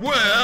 Well.